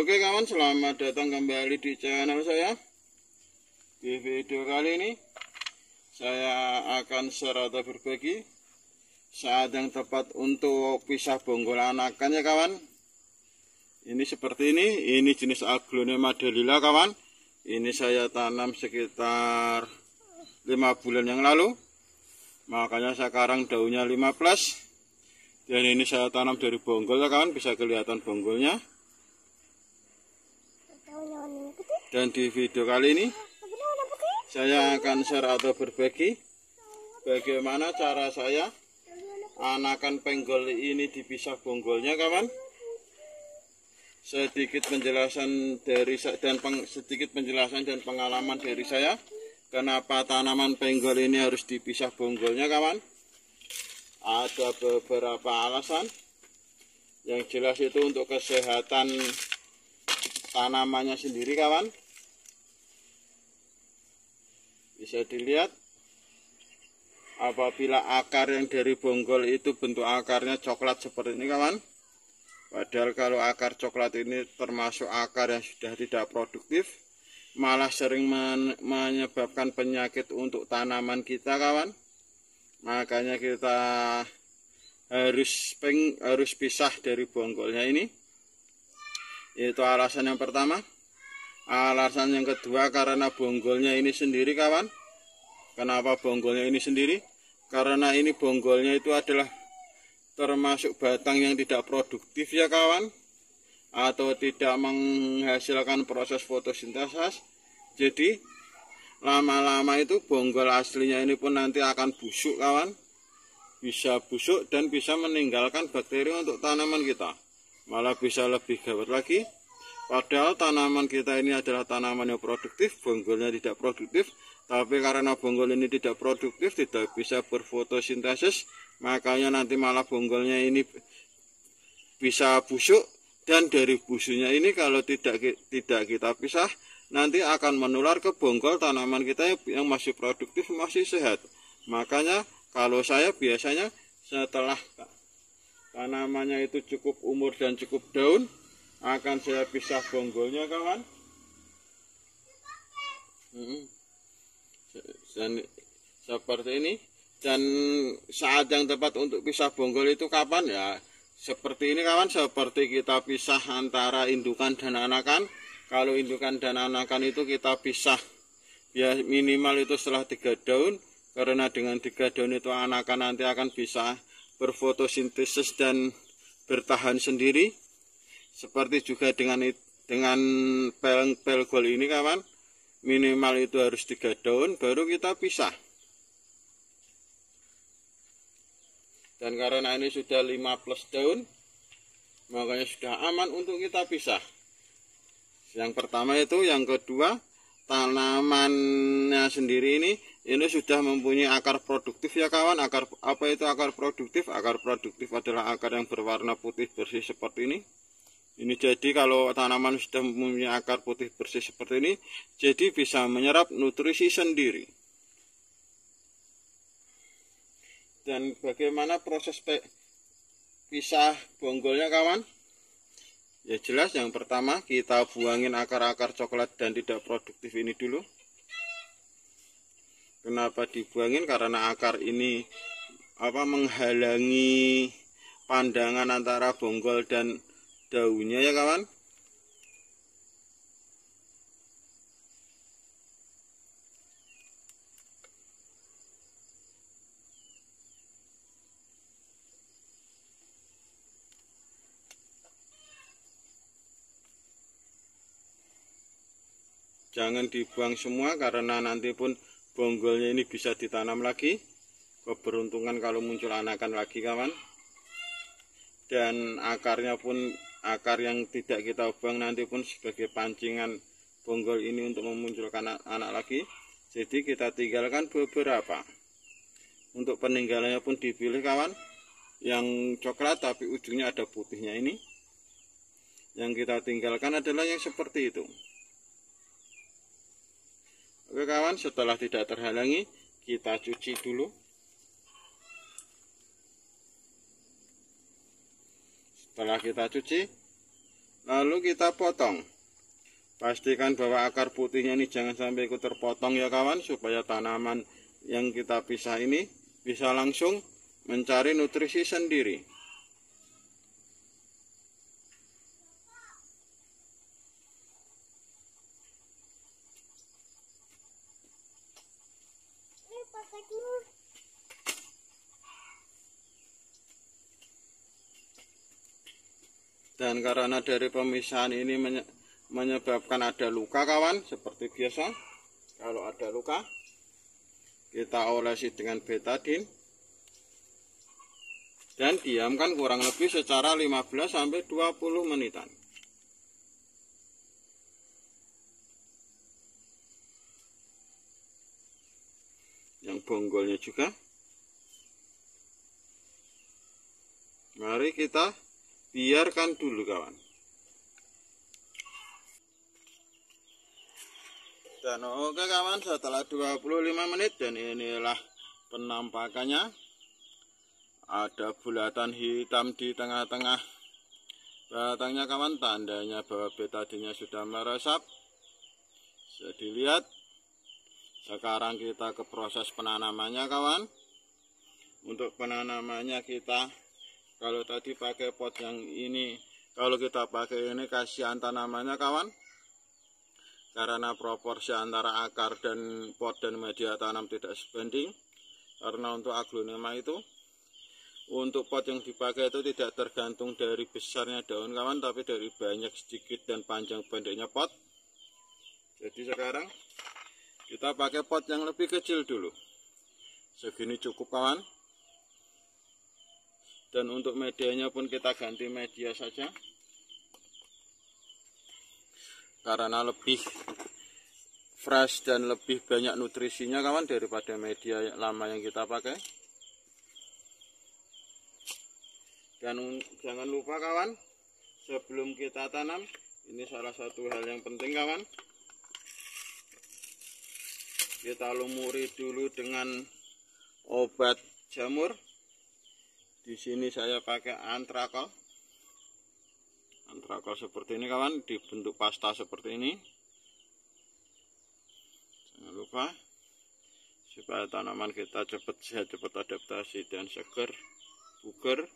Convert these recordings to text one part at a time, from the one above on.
Oke kawan, selamat datang kembali di channel saya. Di video kali ini, saya akan share atau berbagi saat yang tepat untuk pisah bonggol anakan ya kawan. Ini seperti ini, ini jenis aglonema delila kawan. Ini saya tanam sekitar 5 bulan yang lalu. Makanya sekarang daunnya 15 dan ini saya tanam dari bonggol ya kawan bisa kelihatan bonggolnya dan di video kali ini saya akan share atau berbagi bagaimana cara saya anakan penggol ini dipisah bonggolnya kawan. Sedikit penjelasan dari dan peng, sedikit penjelasan dan pengalaman dari saya kenapa tanaman penggol ini harus dipisah bonggolnya kawan. Ada beberapa alasan. Yang jelas itu untuk kesehatan tanamannya sendiri kawan bisa dilihat apabila akar yang dari bonggol itu bentuk akarnya coklat seperti ini kawan. Padahal kalau akar coklat ini termasuk akar yang sudah tidak produktif malah sering menyebabkan penyakit untuk tanaman kita kawan. Makanya kita harus peng harus pisah dari bonggolnya ini. Itu alasan yang pertama alasan yang kedua karena bonggolnya ini sendiri kawan. Kenapa bonggolnya ini sendiri? Karena ini bonggolnya itu adalah termasuk batang yang tidak produktif ya kawan. Atau tidak menghasilkan proses fotosintesis. Jadi lama-lama itu bonggol aslinya ini pun nanti akan busuk kawan. Bisa busuk dan bisa meninggalkan bakteri untuk tanaman kita. Malah bisa lebih gawat lagi padahal tanaman kita ini adalah tanaman yang produktif bonggolnya tidak produktif. Tapi karena bonggol ini tidak produktif tidak bisa berfotosintesis makanya nanti malah bonggolnya ini bisa busuk. Dan dari busuknya ini kalau tidak tidak kita pisah nanti akan menular ke bonggol tanaman kita yang masih produktif masih sehat. Makanya kalau saya biasanya setelah tanamannya itu cukup umur dan cukup daun akan saya pisah bonggolnya kawan? Dan seperti ini. Dan saat yang tepat untuk pisah bonggol itu kapan? Ya seperti ini kawan. Seperti kita pisah antara indukan dan anakan. Kalau indukan dan anakan itu kita pisah ya minimal itu setelah tiga daun. Karena dengan tiga daun itu anakan nanti akan bisa berfotosintesis dan bertahan sendiri seperti juga dengan dengan pel pel gol ini kawan minimal itu harus tiga daun baru kita pisah. Dan karena ini sudah 5 plus daun makanya sudah aman untuk kita pisah. Yang pertama itu yang kedua tanamannya sendiri ini ini sudah mempunyai akar produktif ya kawan. Akar apa itu akar produktif? Akar produktif adalah akar yang berwarna putih bersih seperti ini ini jadi kalau tanaman sudah mempunyai akar putih bersih seperti ini jadi bisa menyerap nutrisi sendiri. Dan bagaimana proses pisah bonggolnya kawan? Ya jelas yang pertama kita buangin akar-akar coklat dan tidak produktif ini dulu. Kenapa dibuangin? Karena akar ini apa menghalangi pandangan antara bonggol dan daunnya ya kawan. Jangan dibuang semua karena nanti pun bonggolnya ini bisa ditanam lagi. Keberuntungan kalau muncul anakan lagi kawan. Dan akarnya pun akar yang tidak kita buang nanti pun sebagai pancingan bonggol ini untuk memunculkan anak, anak lagi. Jadi kita tinggalkan beberapa. Untuk peninggalannya pun dipilih kawan. Yang coklat tapi ujungnya ada putihnya ini. Yang kita tinggalkan adalah yang seperti itu. Oke kawan, setelah tidak terhalangi, kita cuci dulu. Setelah kita cuci, lalu kita potong. Pastikan bahwa akar putihnya ini jangan sampai ikut terpotong ya kawan supaya tanaman yang kita pisah ini bisa langsung mencari nutrisi sendiri dan karena dari pemisahan ini menyebabkan ada luka kawan seperti biasa. Kalau ada luka kita olesi dengan betadin dan diamkan kurang lebih secara 15 sampai 20 menitan. Yang bonggolnya juga. Mari kita biarkan dulu kawan. Dan oke kawan setelah 25 menit dan inilah penampakannya. Ada bulatan hitam di tengah-tengah. Batangnya kawan tandanya bahwa betadinya sudah meresap. Bisa dilihat. Sekarang kita ke proses penanamannya kawan. Untuk penanamannya kita kalau tadi pakai pot yang ini kalau kita pakai ini kasihan tanamannya kawan. Karena proporsi antara akar dan pot dan media tanam tidak sebanding. Karena untuk aglonema itu untuk pot yang dipakai itu tidak tergantung dari besarnya daun kawan tapi dari banyak sedikit dan panjang pendeknya pot. Jadi sekarang kita pakai pot yang lebih kecil dulu. Segini cukup kawan dan untuk medianya pun kita ganti media saja. Karena lebih fresh dan lebih banyak nutrisinya kawan daripada media lama yang kita pakai. Dan jangan lupa kawan sebelum kita tanam ini salah satu hal yang penting kawan. Kita lumuri dulu dengan obat jamur di sini saya pakai antrakol antrakol seperti ini kawan. Dibentuk pasta seperti ini. Jangan lupa. Supaya tanaman kita cepat sehat cepat adaptasi dan seger buger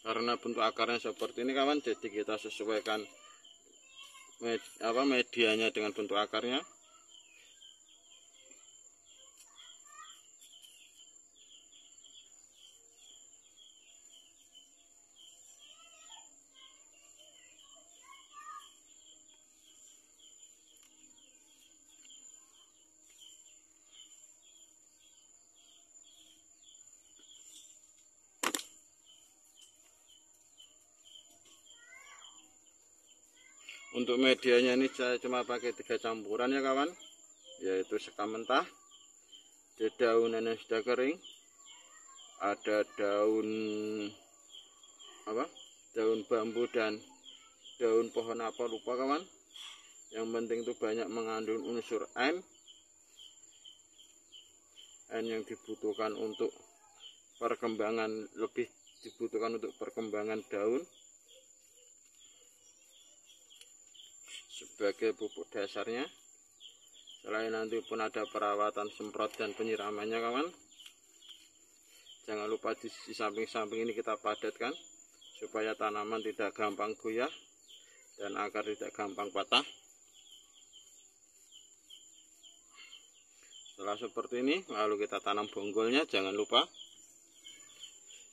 karena bentuk akarnya seperti ini kawan jadi kita sesuaikan med, apa medianya dengan bentuk akarnya untuk medianya ini saya cuma pakai tiga campuran ya kawan. Yaitu sekam mentah dedaunan yang sudah kering ada daun apa? Daun bambu dan daun pohon apa lupa kawan. Yang penting itu banyak mengandung unsur N N yang dibutuhkan untuk perkembangan lebih dibutuhkan untuk perkembangan daun sebagai pupuk dasarnya selain nanti pun ada perawatan semprot dan penyiramannya kawan jangan lupa di samping-samping ini kita padatkan supaya tanaman tidak gampang goyah dan akar tidak gampang patah. Setelah seperti ini lalu kita tanam bonggolnya jangan lupa.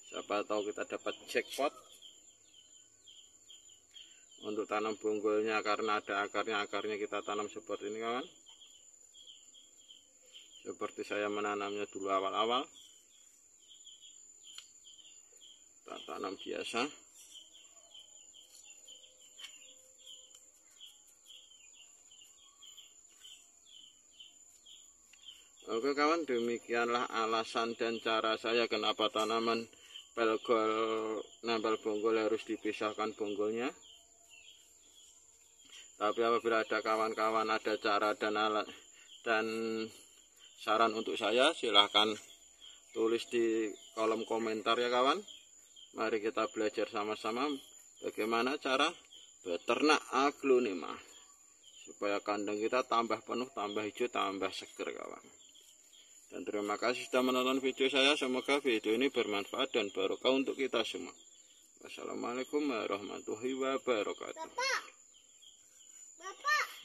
Siapa tahu kita dapat jackpot untuk tanam bonggolnya karena ada akarnya akarnya kita tanam seperti ini kawan. Seperti saya menanamnya dulu awal-awal. Kita tanam biasa. Oke kawan demikianlah alasan dan cara saya kenapa tanaman pelgol nempel bonggol harus dipisahkan bonggolnya tapi apabila ada kawan-kawan ada cara dan alat dan saran untuk saya silahkan tulis di kolom komentar ya kawan. Mari kita belajar sama-sama bagaimana cara beternak aglonema supaya kandang kita tambah penuh tambah hijau tambah seger kawan. Dan terima kasih sudah menonton video saya. Semoga video ini bermanfaat dan barokah untuk kita semua. Wassalamualaikum warahmatullahi wabarakatuh. Bapak.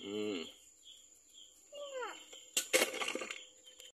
Bapak. hmm.